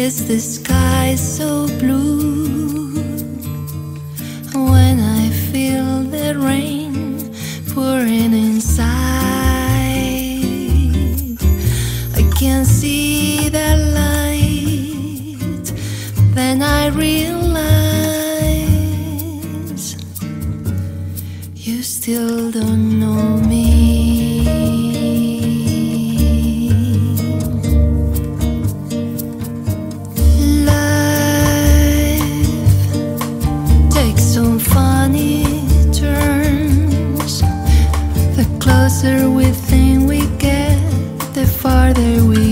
is the sky so blue when I feel the rain pouring inside? I can't see the light, then I realize you still don't. closer we think we get, the farther we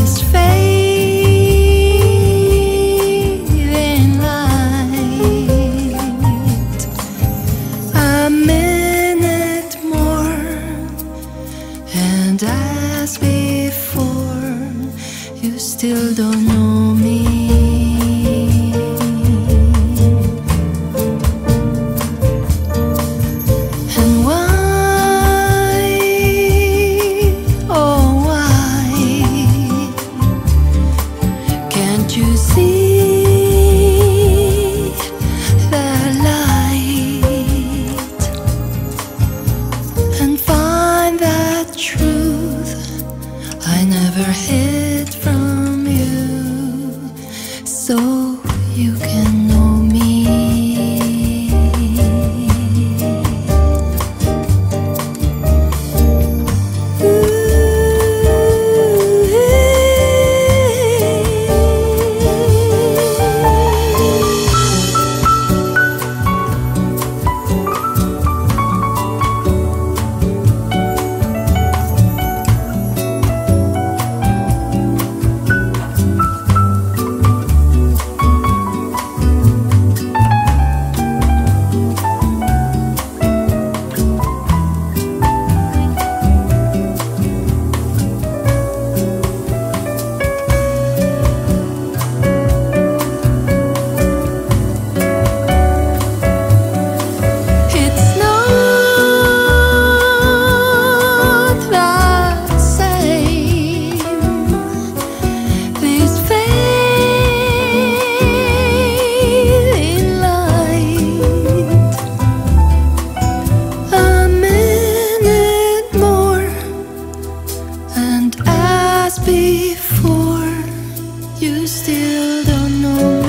his face. hid from you. So you can no.